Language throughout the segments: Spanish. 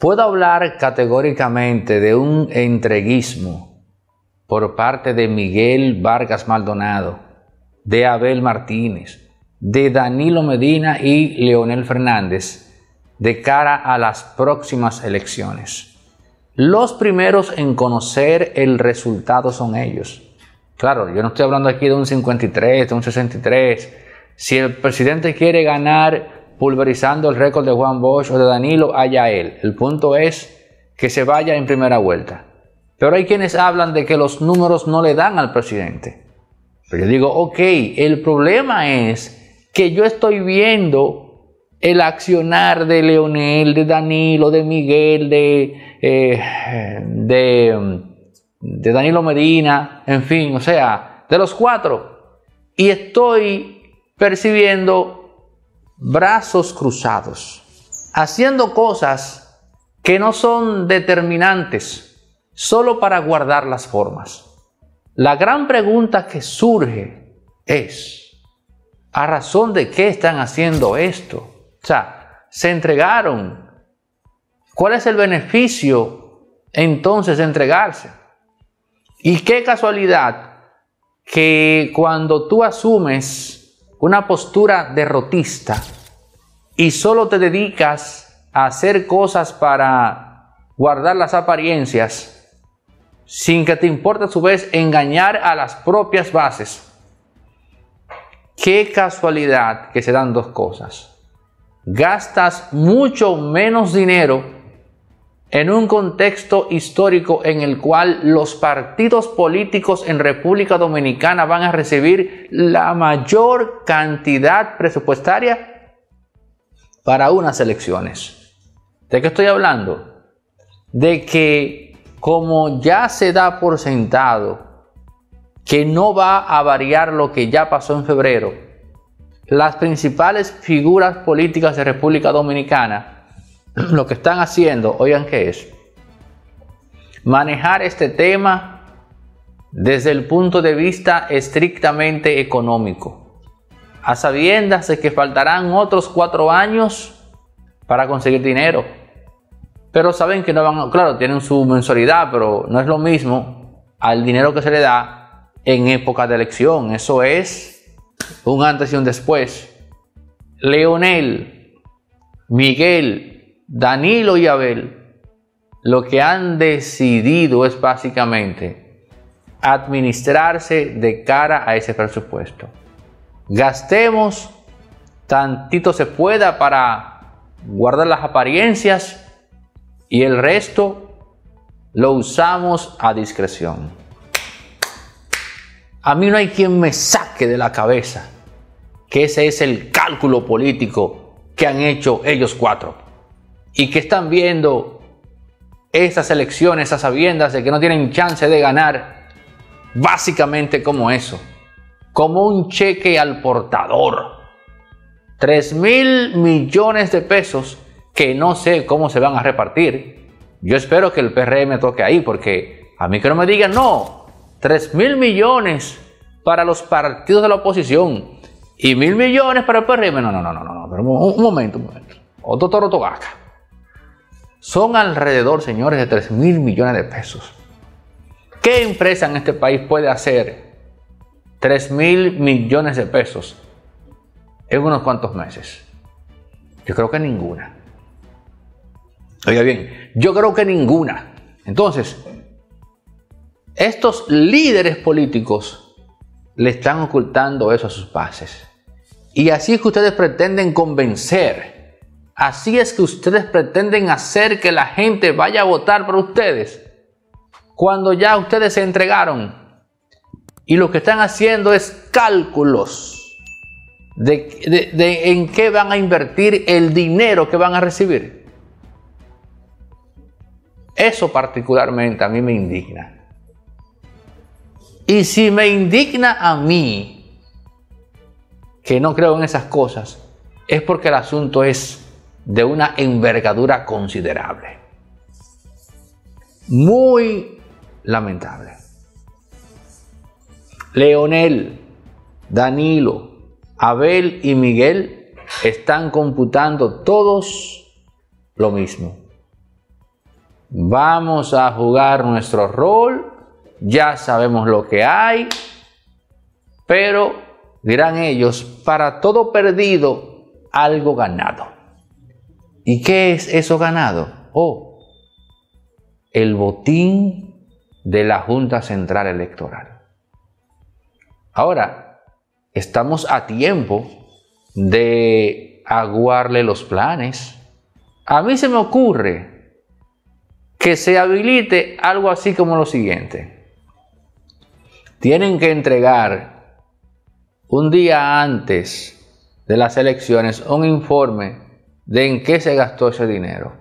Puedo hablar categóricamente de un entreguismo por parte de Miguel Vargas Maldonado, de Abel Martínez, de Danilo Medina y Leonel Fernández de cara a las próximas elecciones. Los primeros en conocer el resultado son ellos. Claro, yo no estoy hablando aquí de un 53, de un 63. Si el presidente quiere ganar pulverizando el récord de Juan Bosch o de Danilo, allá él. El punto es que se vaya en primera vuelta. Pero hay quienes hablan de que los números no le dan al presidente. Pero yo digo, ok, el problema es que yo estoy viendo el accionar de Leonel, de Danilo, de Miguel, de, eh, de, de, Danilo Medina, en fin, o sea, de los cuatro. Y estoy percibiendo brazos cruzados, haciendo cosas que no son determinantes, solo para guardar las formas. La gran pregunta que surge es, ¿a razón de qué están haciendo esto? O sea, se entregaron. ¿Cuál es el beneficio entonces de entregarse? Y qué casualidad que cuando tú asumes una postura derrotista y solo te dedicas a hacer cosas para guardar las apariencias, sin que te importe a su vez engañar a las propias bases, qué casualidad que se dan dos cosas. Gastas mucho menos dinero en un contexto histórico en el cual los partidos políticos en República Dominicana van a recibir la mayor cantidad presupuestaria para unas elecciones. ¿De qué estoy hablando? De que como ya se da por sentado que no va a variar lo que ya pasó en febrero, las principales figuras políticas de República Dominicana lo que están haciendo, oigan qué es, manejar este tema desde el punto de vista estrictamente económico, a sabiendas de que faltarán otros cuatro años para conseguir dinero. Pero saben que no van, claro, tienen su mensualidad, pero no es lo mismo al dinero que se le da en época de elección. Eso es un antes y un después. Leonel, Miguel, Danilo y Abel, lo que han decidido es básicamente administrarse de cara a ese presupuesto. Gastemos tantito se pueda para guardar las apariencias y el resto lo usamos a discreción. A mí no hay quien me saque de la cabeza que ese es el cálculo político que han hecho ellos cuatro y que están viendo esas elecciones a sabiendas de que no tienen chance de ganar, básicamente como eso, como un cheque al portador. 3 mil millones de pesos que no sé cómo se van a repartir. Yo espero que el PRM toque ahí porque a mí que no me digan, no, 3 mil millones para los partidos de la oposición y mil millones para el PRM. No, no, no, no, no, pero un, momento, un momento. Otro toro togaca. Son alrededor, señores, de 3 mil millones de pesos. ¿Qué empresa en este país puede hacer 3 mil millones de pesos en unos cuantos meses? Yo creo que ninguna. Oiga bien, yo creo que ninguna. Entonces, estos líderes políticos le están ocultando eso a sus bases. Y así es que ustedes pretenden convencer. Así es que ustedes pretenden hacer que la gente vaya a votar por ustedes. Cuando ya ustedes se entregaron. Y lo que están haciendo es cálculos de, en qué van a invertir el dinero que van a recibir. Eso particularmente a mí me indigna. Y si me indigna a mí, que no creo en esas cosas, es porque el asunto es de una envergadura considerable. Muy lamentable. Leonel, Danilo, Abel y Miguel están computando todos lo mismo. vamos a jugar nuestro rol, ya sabemos lo que hay, pero dirán ellos, para todo perdido, algo ganado. ¿Y qué es eso ganado? Oh, el botín de la Junta Central Electoral. Ahora, estamos a tiempo de aguarle los planes. A mí se me ocurre que se habilite algo así como lo siguiente. Tienen que entregar un día antes de las elecciones un informe de en qué se gastó ese dinero.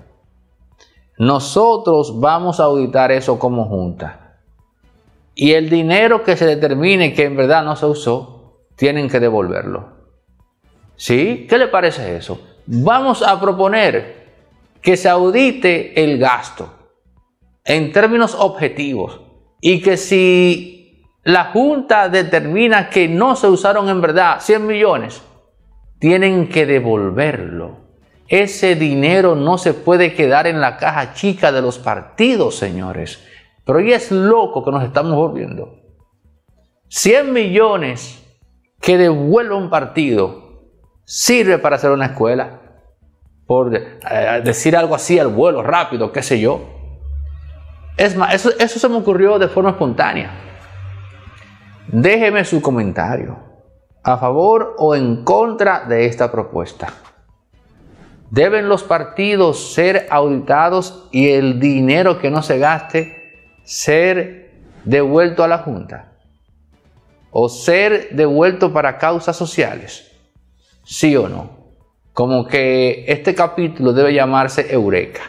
Nosotros vamos a auditar eso como junta. Y el dinero que se determine que en verdad no se usó, tienen que devolverlo. ¿Sí? ¿Qué le parece eso? Vamos a proponer que se audite el gasto en términos objetivos y que si la Junta determina que no se usaron en verdad 100 millones, tienen que devolverlo. Ese dinero no se puede quedar en la caja chica de los partidos, señores. Pero ya es loco que nos estamos volviendo. 100 millones que devuelva un partido sirve para hacer una escuela. Por eh, decir algo así al vuelo, rápido, qué sé yo. Es más, eso se me ocurrió de forma espontánea. Déjeme su comentario a favor o en contra de esta propuesta. ¿Deben los partidos ser auditados y el dinero que no se gaste ser devuelto a la Junta? ¿O ser devuelto para causas sociales? ¿Sí o no? Como que este capítulo debe llamarse Eureka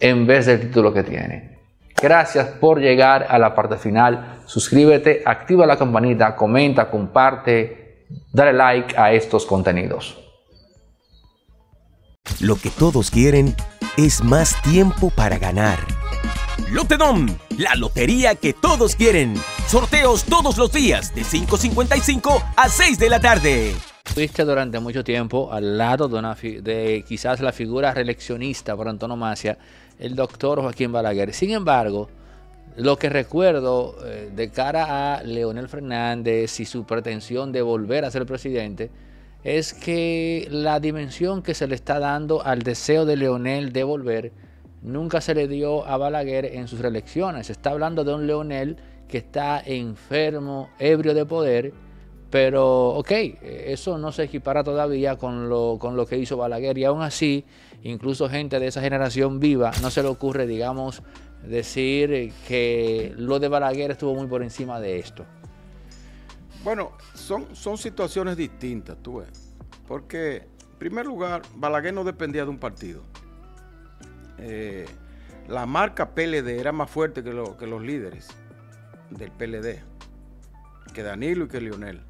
en vez del título que tiene. Gracias por llegar a la parte final. Suscríbete, activa la campanita, comenta, comparte, dale like a estos contenidos. Lo que todos quieren es más tiempo para ganar. Lotedom, la lotería que todos quieren. Sorteos todos los días de 5.55 a 6 de la tarde. Fuiste durante mucho tiempo al lado de, una de quizás la figura reeleccionista por antonomasia, el doctor Joaquín Balaguer. Sin embargo, lo que recuerdo eh, de cara a Leonel Fernández y su pretensión de volver a ser presidente es que la dimensión que se le está dando al deseo de Leonel de volver nunca se le dio a Balaguer en sus reelecciones. Se está hablando de un Leonel que está enfermo, ebrio de poder pero, ok, eso no se equipara todavía con lo, con lo que hizo Balaguer. Y aún así, incluso gente de esa generación viva, no se le ocurre, digamos, decir que lo de Balaguer estuvo muy por encima de esto. Bueno, son, son situaciones distintas, tú ves. Porque, en primer lugar, Balaguer no dependía de un partido. Eh, la marca PLD era más fuerte que, que los líderes del PLD, que Danilo y que Lionel.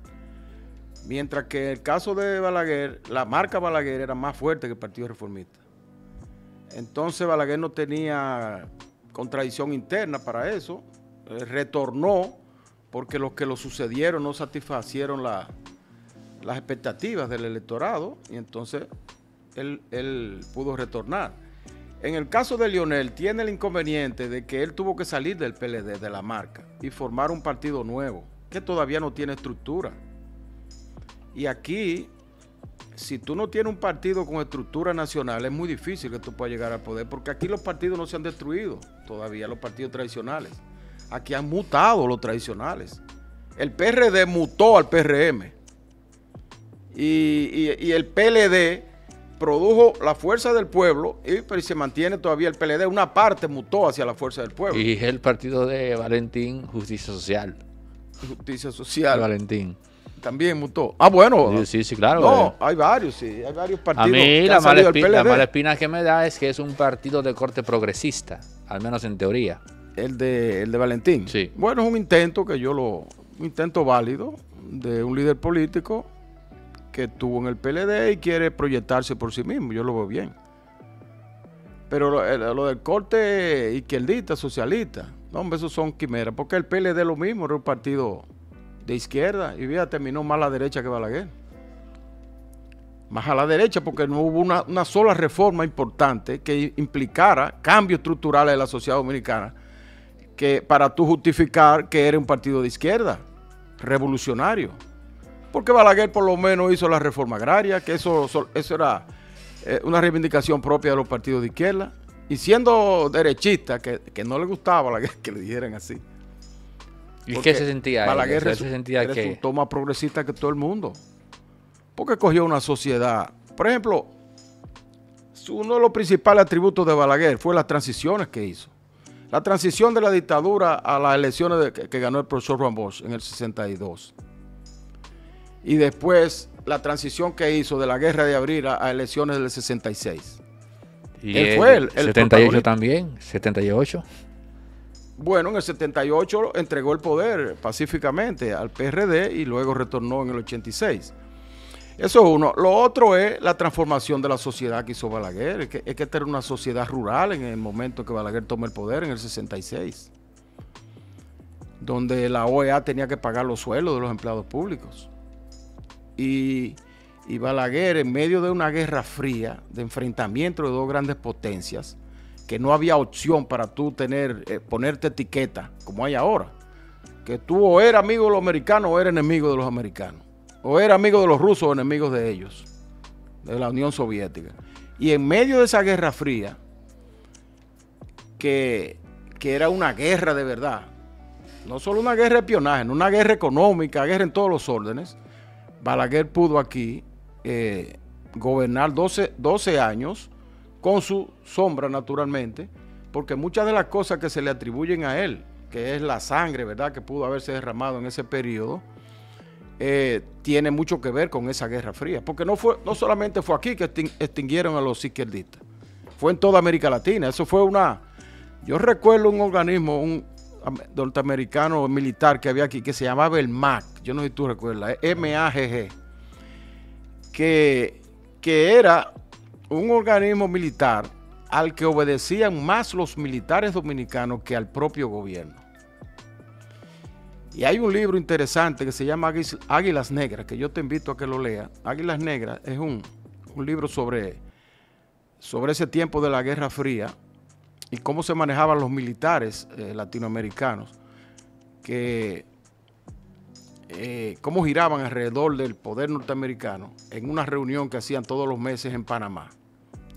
Mientras que en el caso de Balaguer, la marca Balaguer era más fuerte que el Partido Reformista. Entonces Balaguer no tenía contradicción interna para eso. Eh, retornó porque los que lo sucedieron no satisfacieron las expectativas del electorado y entonces él, él pudo retornar. En el caso de Lionel, tiene el inconveniente de que él tuvo que salir del PLD, de la marca, y formar un partido nuevo, que todavía no tiene estructura. Y aquí, si tú no tienes un partido con estructura nacional, es muy difícil que tú puedas llegar al poder, porque aquí los partidos no se han destruido todavía, los partidos tradicionales. Aquí han mutado los tradicionales. El PRD mutó al PRM. Y, el PLD produjo la fuerza del pueblo y pero se mantiene todavía el PLD. Una parte mutó hacia la fuerza del pueblo. Y el partido de Valentín, Justicia Social. Justicia Social. Valentín también mutó. Ah, bueno. Sí, sí, claro. No, eh. hay varios, sí. Hay varios partidos. A mí la, mala espina, que me da es que es un partido de corte progresista, al menos en teoría. El de, el de Valentín. Sí. Bueno, es un intento que yo lo. Un intento válido de un líder político que estuvo en el PLD y quiere proyectarse por sí mismo. Yo lo veo bien. Pero lo, lo del corte izquierdista, socialista, no, hombre, esos son quimeras. Porque el PLD es lo mismo, era un partido de izquierda y ya terminó más a la derecha que Balaguer. más a la derecha, porque no hubo una, una sola reforma importante que implicara cambios estructurales de la sociedad dominicana que para tú justificar que era un partido de izquierda, revolucionario. Porque Balaguer por lo menos hizo la reforma agraria, que eso, eso era eh, una reivindicación propia de los partidos de izquierda. Y siendo derechista, que, no le gustaba Balaguer que le dijeran así. ¿Y qué se sentía? Balaguer se sentía que... más progresista que todo el mundo. Porque cogió una sociedad. Por ejemplo, uno de los principales atributos de Balaguer fue las transiciones que hizo. La transición de la dictadura a las elecciones que, ganó el profesor Juan Bosch en el 62. Y después la transición que hizo de la guerra de abril a, elecciones del 66. Y él fue el, 78 también, 78. Bueno, en el 78 entregó el poder pacíficamente al PRD y luego retornó en el 86. Eso es uno. Lo otro es la transformación de la sociedad que hizo Balaguer. Es que, que tener una sociedad rural en el momento que Balaguer toma el poder, en el 66. Donde la OEA tenía que pagar los sueldos de los empleados públicos. Y, y Balaguer, en medio de una guerra fría, de enfrentamiento de dos grandes potencias, que no había opción para tú tener, eh, ponerte etiqueta, como hay ahora. Que tú o eres amigo de los americanos o eres enemigo de los americanos o era amigo de los rusos o enemigos de ellos, de la Unión Soviética. Y en medio de esa guerra fría, que, era una guerra de verdad, no solo una guerra de espionaje, una guerra económica, guerra en todos los órdenes, Balaguer pudo aquí eh, gobernar 12, 12 años con su sombra naturalmente, porque muchas de las cosas que se le atribuyen a él, que es la sangre, ¿verdad?, que pudo haberse derramado en ese periodo, eh, tiene mucho que ver con esa Guerra Fría, porque no, fue, no solamente fue aquí que extinguieron a los izquierdistas, fue en toda América Latina. Eso fue una... Yo recuerdo un organismo, un norteamericano militar que había aquí, que se llamaba el MAG, yo no sé si tú recuerdas, M-A-G-G, que, que era un organismo militar al que obedecían más los militares dominicanos que al propio gobierno. Y hay un libro interesante que se llama Águilas Negras, que yo te invito a que lo leas. Águilas Negras es un, libro sobre, sobre ese tiempo de la Guerra Fría y cómo se manejaban los militares eh, latinoamericanos, que eh, cómo giraban alrededor del poder norteamericano en una reunión que hacían todos los meses en Panamá.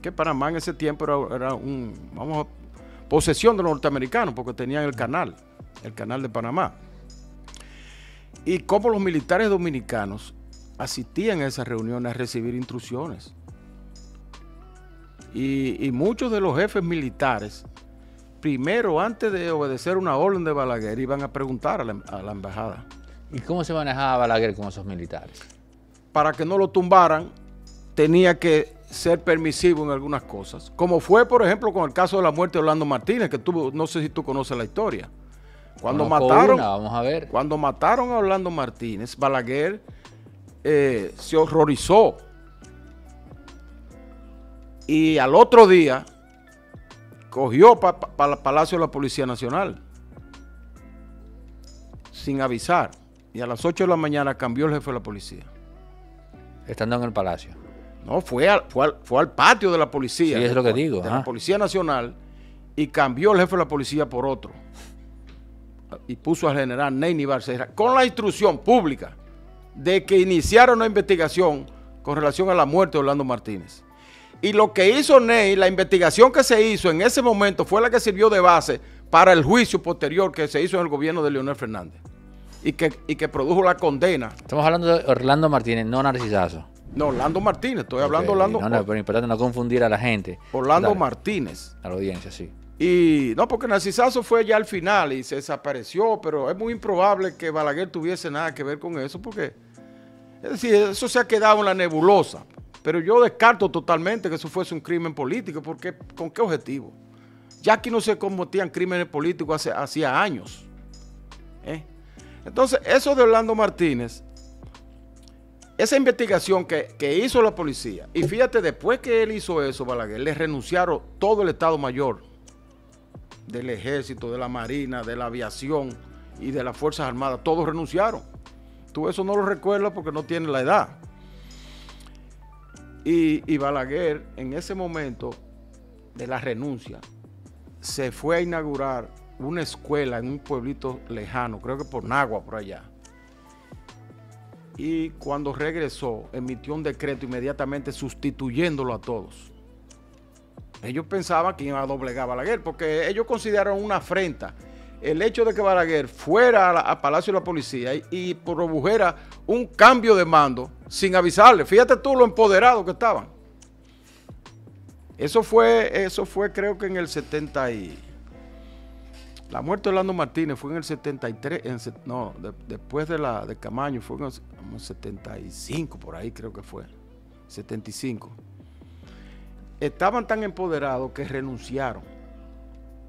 Que Panamá en ese tiempo era, era un, vamos, posesión de los norteamericanos porque tenían el canal, el canal de Panamá y cómo los militares dominicanos asistían a esas reuniones a recibir instrucciones. Y, muchos de los jefes militares, primero, antes de obedecer una orden de Balaguer, iban a preguntar a la, embajada. ¿Y cómo se manejaba Balaguer con esos militares? Para que no lo tumbaran, tenía que ser permisivo en algunas cosas. Como fue, por ejemplo, con el caso de la muerte de Orlando Martínez, que tú, no sé si tú conoces la historia. Cuando mataron, vamos a ver. cuando mataron a Orlando Martínez, Balaguer eh, se horrorizó. Y al otro día cogió para el Palacio de la Policía Nacional sin avisar. Y a las 8 de la mañana cambió el jefe de la policía. Estando en el palacio. No, fue al, fue al, patio de la policía. Sí, es lo que digo. De la Policía Nacional y cambió el jefe de la policía por otro y puso al general Neyni Barcera con la instrucción pública de que iniciara una investigación con relación a la muerte de Orlando Martínez. Y lo que hizo Ney, la investigación que se hizo en ese momento fue la que sirvió de base para el juicio posterior que se hizo en el gobierno de Leonel Fernández y que, que produjo la condena. Estamos hablando de Orlando Martínez, no Narcisazo. No, Orlando Martínez, estoy hablando de Orlando. No, no, pero importante no confundir a la gente. Orlando Martínez. A la audiencia, sí. Y no, porque Narcisazo fue ya al final y se desapareció, pero es muy improbable que Balaguer tuviese nada que ver con eso, porque es decir, eso se ha quedado en la nebulosa. Pero yo descarto totalmente que eso fuese un crimen político, porque ¿con qué objetivo? Ya aquí no se cometían crímenes políticos hace, hacía años. ¿eh? Entonces, eso de Orlando Martínez, esa investigación que, que, hizo la policía, y fíjate, después que él hizo eso, Balaguer, le renunciaron todo el Estado Mayor del ejército, de la marina, de la aviación y de las Fuerzas Armadas, todos renunciaron. Tú eso no lo recuerdas porque no tienes la edad. Y, Balaguer, en ese momento de la renuncia, se fue a inaugurar una escuela en un pueblito lejano, creo que por Nagua, por allá. Y cuando regresó, emitió un decreto inmediatamente sustituyéndolo a todos. Ellos pensaban que iban a doblegar a Balaguer, porque ellos consideraron una afrenta el hecho de que Balaguer fuera a, Palacio de la Policía y, produjera un cambio de mando sin avisarle. Fíjate tú lo empoderado que estaban. Eso fue, eso fue creo que en el 70 y... La muerte de Orlando Martínez fue en el 73, no, después de la de Camaño fue en el 75, por ahí creo que fue, 75. Estaban tan empoderados que renunciaron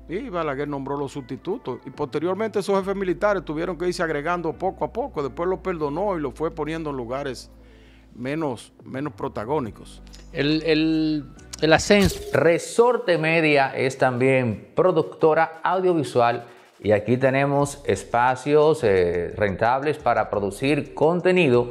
y Balaguer nombró los sustitutos. Y posteriormente esos jefes militares tuvieron que irse agregando poco a poco. Después lo perdonó y lo fue poniendo en lugares menos, menos protagónicos. El, ascenso. Resorte Media es también productora audiovisual y aquí tenemos espacios eh, rentables para producir contenido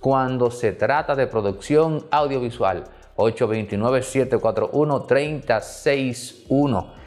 cuando se trata de producción audiovisual. 829-741-3061.